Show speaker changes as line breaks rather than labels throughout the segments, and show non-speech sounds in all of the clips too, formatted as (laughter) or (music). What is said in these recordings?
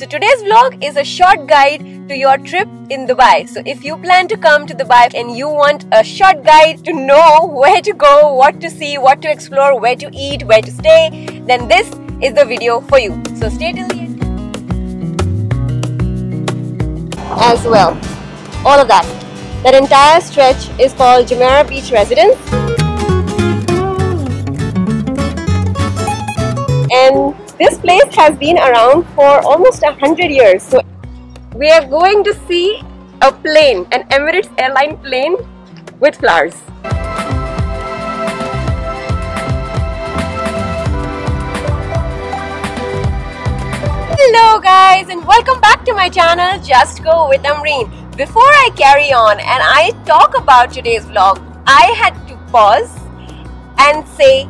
So today's vlog is a short guide to your trip in Dubai. So if you plan to come to Dubai and you want a short guide to know where to go, what to see, what to explore, where to eat, where to stay, then this is the video for you. So stay till the end. As well, all of that. That entire stretch is called Jumeirah Beach Residence. And this place has been around for almost a hundred years. So we are going to see a plane, an Emirates airline plane with flowers. Hello guys and welcome back to my channel Just Go with Amreen. Before I carry on and I talk about today's vlog, I had to pause and say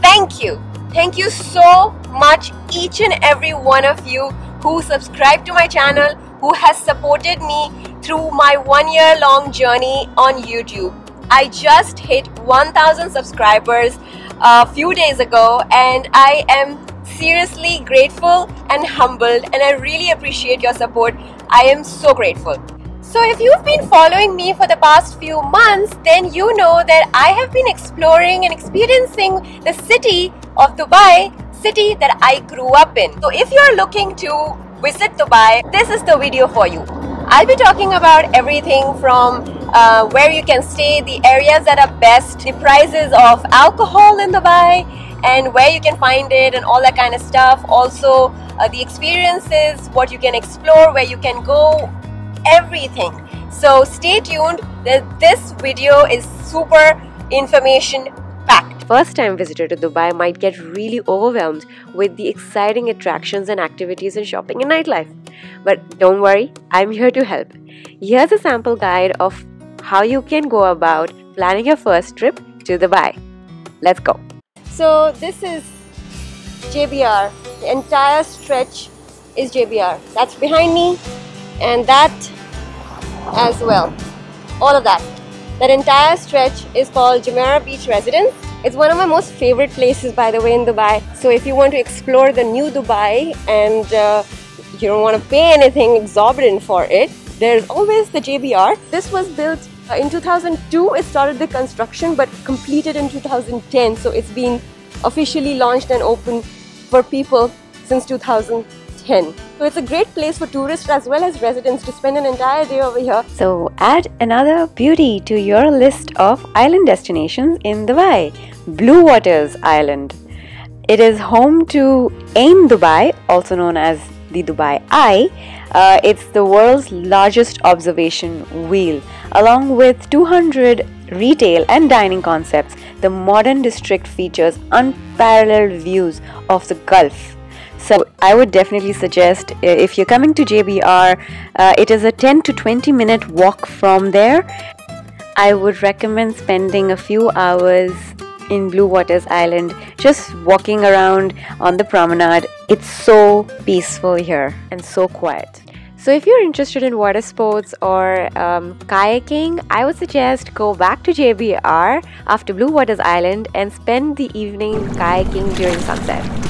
thank you. Thank you so much each and every one of you who subscribed to my channel, who has supported me through my one year long journey on YouTube. I just hit 1000 subscribers a few days ago and I am seriously grateful and humbled and I really appreciate your support. I am so grateful. So if you've been following me for the past few months, then you know that I have been exploring and experiencing the city of Dubai, city that I grew up in. So if you're looking to visit Dubai, this is the video for you. I'll be talking about everything from uh, where you can stay, the areas that are best, the prices of alcohol in Dubai, and where you can find it, and all that kind of stuff. Also, uh, the experiences, what you can explore, where you can go, everything. So stay tuned. This video is super information packed. First time visitor to Dubai might get really overwhelmed with the exciting attractions and activities and shopping and nightlife. But don't worry, I'm here to help. Here's a sample guide of how you can go about planning your first trip to Dubai. Let's go. So this is JBR. The entire stretch is JBR. That's behind me and that as well. All of that. That entire stretch is called Jumeirah Beach Residence. It's one of my most favorite places by the way in Dubai. So if you want to explore the new Dubai and uh, you don't want to pay anything exorbitant for it, there's always the JBR. This was built uh, in 2002. It started the construction but completed in 2010. So it's been officially launched and open for people since 2010. So it's a great place for tourists as well as residents to spend an entire day over here.
So add another beauty to your list of island destinations in Dubai. Bluewaters Island. It is home to Ain Dubai, also known as the Dubai Eye. Uh, it's the world's largest observation wheel. Along with 200 retail and dining concepts, the modern district features unparalleled views of the Gulf. So I would definitely suggest uh, if you're coming to JBR, uh, it is a 10 to 20 minute walk from there. I would recommend spending a few hours in Bluewaters Island, just walking around on the promenade. It's so peaceful here and so quiet. So if you're interested in water sports or um, kayaking, I would suggest go back to JBR after Bluewaters Island and spend the evening kayaking during sunset.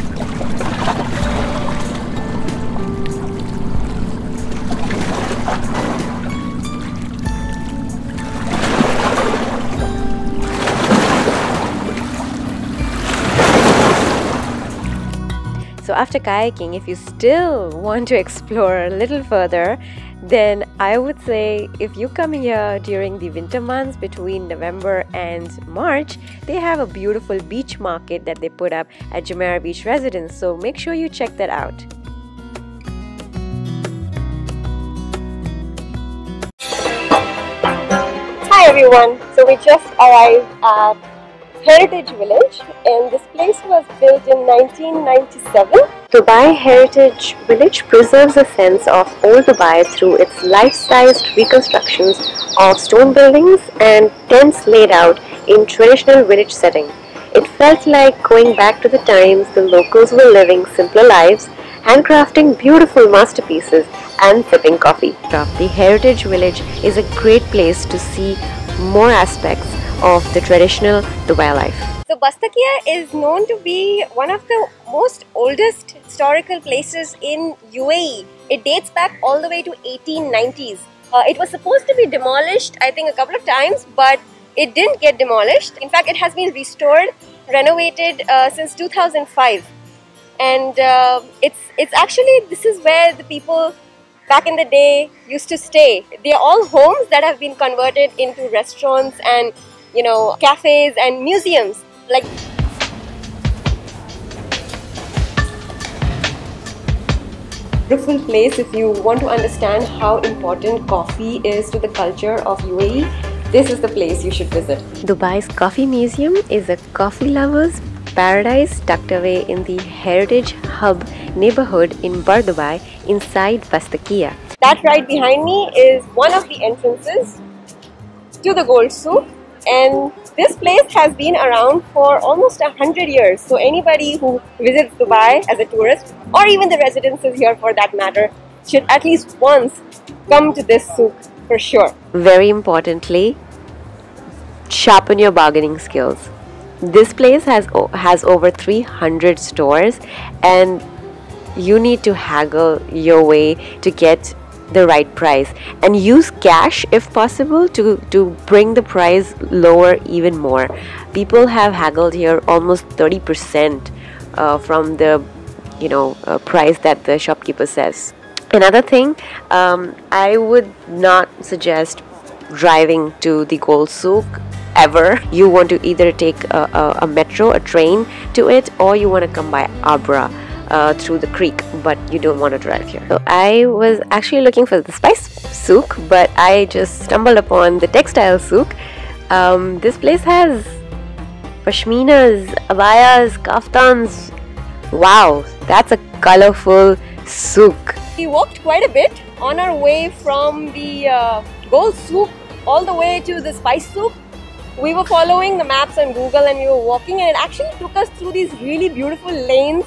After kayaking, if you still want to explore a little further, then I would say if you come here during the winter months between November and March, they have a beautiful beach market that they put up at Jumeirah Beach Residence. So make sure you check that out.
Hi everyone. So we just arrived at Heritage Village and this place was built in 1997. Dubai Heritage Village preserves a sense of old Dubai through its life-sized reconstructions of stone buildings and tents laid out in traditional village setting. It felt like going back to the times the locals were living simpler lives, handcrafting beautiful masterpieces and sipping coffee.
The Heritage Village is a great place to see more aspects of the traditional Dubai life.
So Bastakiya is known to be one of the
most oldest historical places in UAE. It dates back all the way to 1890s. Uh, it was supposed to be demolished, I think, a couple of times, but it didn't get demolished. In fact, it has been restored, renovated uh, since 2005, and uh, it's it's actually this is where the people back in the day used to stay. They are all homes that have been converted into restaurants and you know cafes and museums. Like beautiful place if you want to understand how important coffee is to the culture of UAE. This is the place you should visit.
Dubai's Coffee Museum is a coffee lover's paradise tucked away in the Heritage Hub neighborhood in Bur Dubai inside Bastakiya.
That right behind me is one of the entrances to the Gold Souk and this place has been around for almost a hundred years. So anybody who visits Dubai as a tourist, or even the residences here for that matter, should at least once come to this souk for sure.
Very importantly, sharpen your bargaining skills. This place has has over 300 stores and you need to haggle your way to get the right price and use cash if possible to to bring the price lower even more. People have haggled here almost 30% uh, from the you know uh, price that the shopkeeper says. Another thing um, i would not suggest driving to the gold souk ever. You want to either take a, a, a metro a train to it or you want to come by abra uh, through the creek, but you don't want to drive here. So I was actually looking for the spice souk, but I just stumbled upon the textile souk. Um, this place has pashminas, abayas, kaftans. Wow, that's a colorful souk.
We walked quite a bit on our way from the uh, gold souk all the way to the spice souk. We were following the maps on Google and we were walking and it actually took us through these really beautiful lanes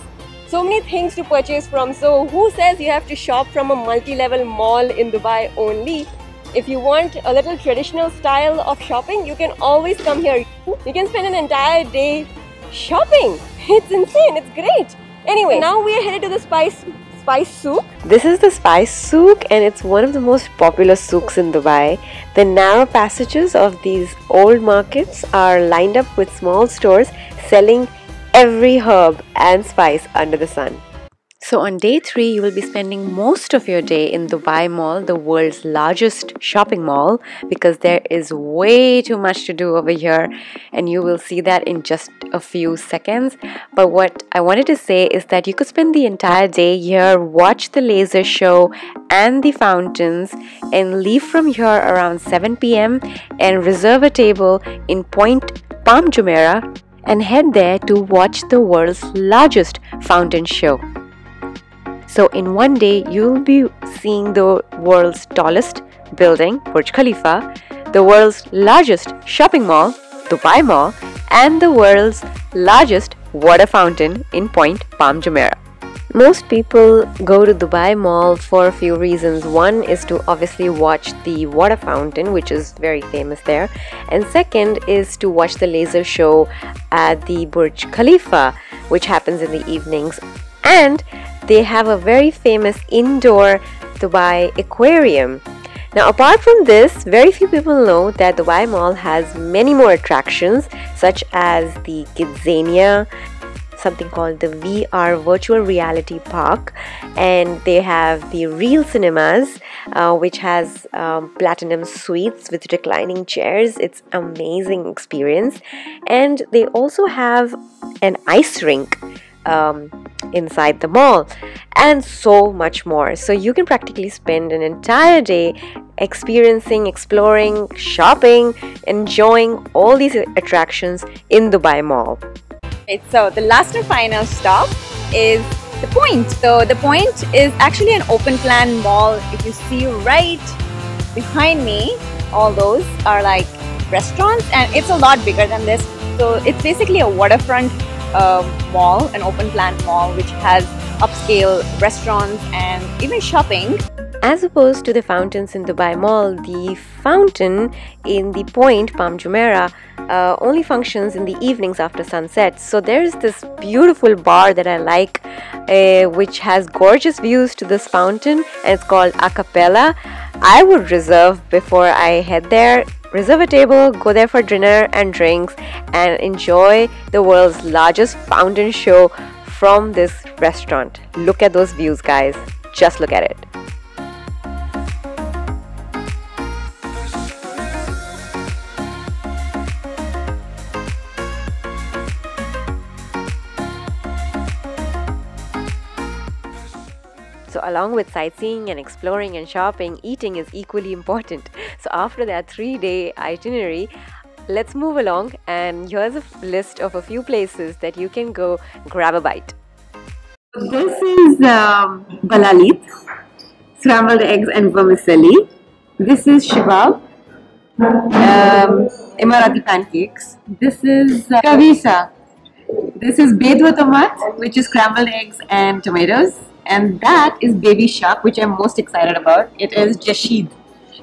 so many things to purchase from. So who says you have to shop from a multi-level mall in Dubai only? If you want a little traditional style of shopping, you can always come here. You can spend an entire day shopping. (laughs) It's insane. It's great. Anyway, now we are headed to the spice spice souk.
This is the spice souk and it's one of the most popular souks in Dubai. The narrow passages of these old markets are lined up with small stores selling every herb and spice under the sun. So, on day three, you will be spending most of your day in Dubai Mall, the world's largest shopping mall, because there is way too much to do over here, and you will see that in just a few seconds. But what I wanted to say is that you could spend the entire day here, watch the laser show and the fountains, and leave from here around 7 pm and reserve a table in Pointe Palm Jumeirah and head there to watch the world's largest fountain show. So, in one day, you'll be seeing the world's tallest building, Burj Khalifa, the world's largest shopping mall, Dubai Mall, and the world's largest water fountain in Pointe Palm Jumeirah. Most people go to Dubai Mall for a few reasons. One is to obviously watch the water fountain, which is very famous there, and second is to watch the laser show at the Burj Khalifa, which happens in the evenings. And they have a very famous indoor Dubai aquarium. Now, apart from this, very few people know that Dubai Mall has many more attractions, such as the Kidzania, something called the VR Virtual Reality Park, and they have the Reel Cinemas, uh, which has um, platinum suites with reclining chairs. It's amazing experience, and they also have an ice rink. Um, inside the mall and so much more so you can practically spend an entire day experiencing exploring shopping enjoying all these attractions in dubai mall
Right, so the last and final stop is the point. So the point is actually an open plan mall. If you see right behind me, all those are like restaurants and it's a lot bigger than this. So it's basically a waterfront uh, mall, an open plan mall which has upscale restaurants and even shopping.
As opposed to the fountains in Dubai Mall, the fountain in the point, Palm Jumeirah, uh, only functions in the evenings after sunset. So there's this beautiful bar that I like, uh, which has gorgeous views to this fountain, and it's called Acapella. I would reserve before I head there. Reserve a table, go there for dinner and drinks, and enjoy the world's largest fountain show from this restaurant. Look at those views, guys. Just look at it. So, along with sightseeing and exploring and shopping, eating is equally important. So, after that three day itinerary, let's move along. And here's a list of a few places that you can go grab a bite.
This is um, balaleet, scrambled eggs and vermicelli. This is shibab, um, Emirati pancakes. This is uh, kavisa. This is bedwa tomat, which is scrambled eggs and tomatoes and that is baby shark which I'm most excited about. It is jashid.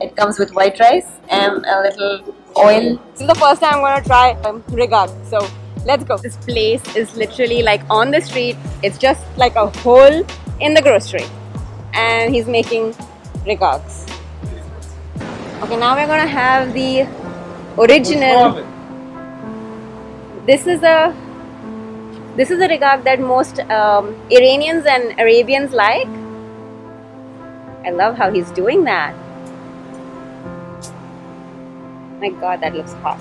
It comes with white rice and a little oil.
This is the first time I'm gonna try um, regag. So let's go. This place is literally like on the street. It's just like a hole in the grocery, and he's making regags. Okay, now we're gonna have the original. This is a this is a regard that most um, Iranians and Arabians like. I love how he's doing that. My god, that looks hot.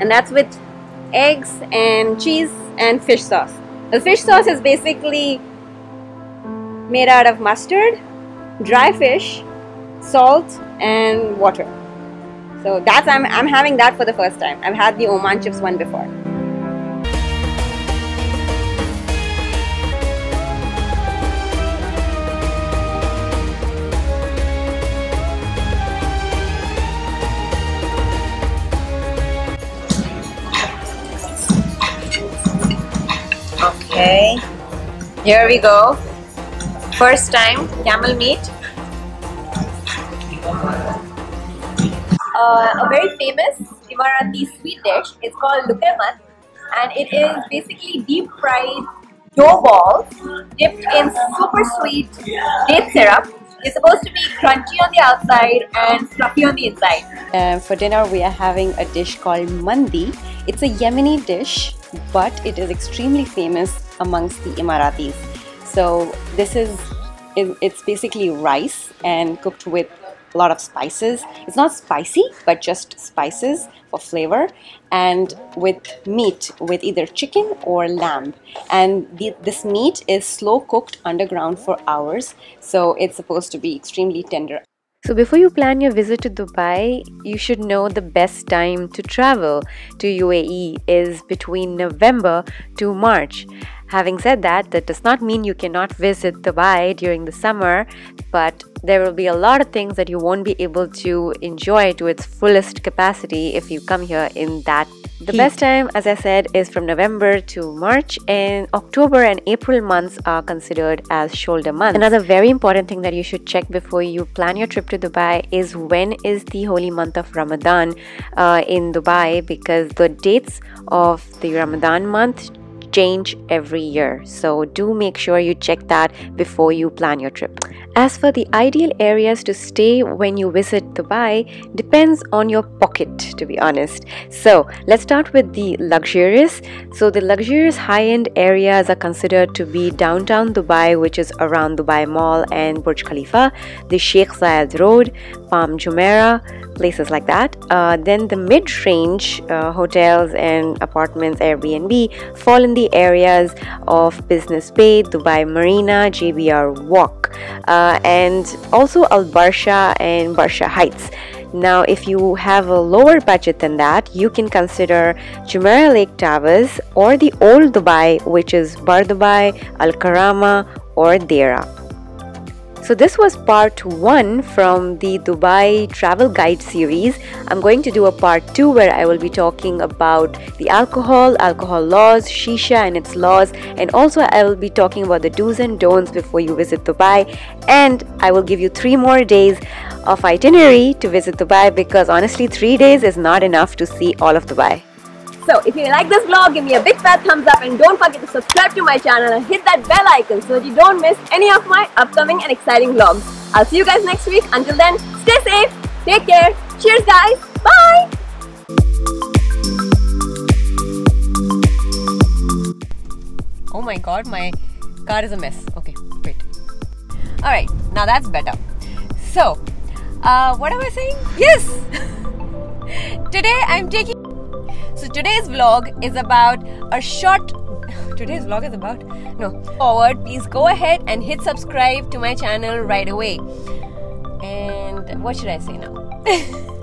And that's with eggs and cheese and fish sauce. The fish sauce is basically made out of mustard, dry fish, salt, and water. So that's I'm, I'm having that for the first time. I've had the Oman chips one before. Here we go. First time camel meat. Uh, a very famous Emirati sweet dish. It's called luqaimat and it is basically deep fried dough balls dipped in super sweet date syrup. It's supposed to be crunchy on the outside and fluffy on the inside.
Uh, for dinner, we are having a dish called mandi. It's a Yemeni dish, but it is extremely famous amongst the Emiratis. So this is it's basically rice and cooked with a lot of spices. It's not spicy, but just spices for flavor, and with meat, with either chicken or lamb. And the, this meat is slow cooked underground for hours, so it's supposed to be extremely tender. So, before you plan your visit to Dubai, you should know the best time to travel to UAE is between November to March. Having said that, that does not mean you cannot visit Dubai during the summer, but there will be a lot of things that you won't be able to enjoy to its fullest capacity if you come here in that the heat. best time, as I said, is from November to March, and October and April months are considered as shoulder months. Another very important thing that you should check before you plan your trip to Dubai is when is the holy month of Ramadan uh, in Dubai because the dates of the Ramadan month change every year. So do make sure you check that before you plan your trip. As for the ideal areas to stay when you visit Dubai depends on your pocket to be honest. So let's start with the luxurious. So the luxurious high-end areas are considered to be downtown Dubai which is around Dubai Mall and Burj Khalifa, the Sheikh Zayed Road, Palm Jumeirah, places like that. Uh, then the mid-range uh, hotels and apartments, Airbnb, fall in the areas of Business Bay, Dubai Marina, JBR Walk, uh, and also Al Barsha and Barsha Heights. Now, if you have a lower budget than that, you can consider Jumeirah Lake Towers or the Old Dubai, which is Bur Dubai, Al Karama, or Deira.
So, this was part one from the Dubai travel guide series. I'm going to do a part two where I will be talking about the alcohol, alcohol laws, shisha and its laws, and also I will be talking about the do's and don'ts before you visit Dubai. And I will give you three more days of itinerary to visit Dubai because honestly, three days is not enough to see all of Dubai.
So if you like this vlog, give me a big fat thumbs up and don't forget to subscribe to my channel and hit that bell icon so that you don't miss any of my upcoming and exciting vlogs. I'll see you guys next week. Until then, stay safe, take care. Cheers guys. Bye. Oh my god, my car is a mess. Okay, wait. Alright, now that's better. So, uh, what am I saying? Yes! (laughs) Today I'm taking so today's vlog is about a short today's vlog is about no forward. Please go ahead and hit subscribe to my channel right away. And what should i say now (laughs)